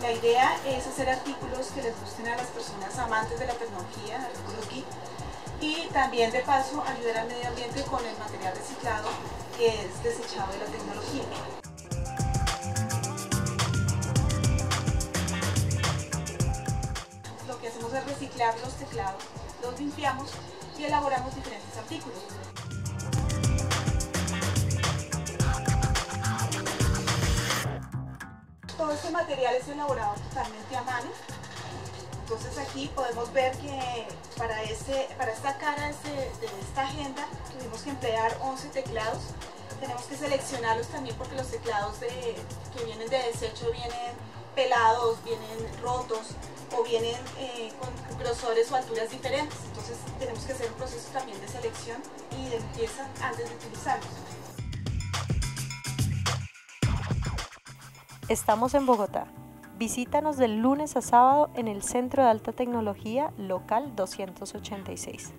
La idea es hacer artículos que les gusten a las personas amantes de la tecnología, artículos geek, y también de paso ayudar al medio ambiente con el material reciclado que es desechado de la tecnología. Lo que hacemos es reciclar los teclados, los limpiamos y elaboramos diferentes artículos. Todo este material es elaborado totalmente a mano. Entonces aquí podemos ver que para, este, para esta cara de, esta agenda tuvimos que emplear 11 teclados. Tenemos que seleccionarlos también porque los teclados que vienen de desecho vienen pelados, vienen rotos o vienen eh, con grosores o alturas diferentes. Entonces tenemos que hacer un proceso también de selección y de limpieza antes de utilizarlos. Estamos en Bogotá. Visítanos del lunes a sábado en el Centro de Alta Tecnología Local 286.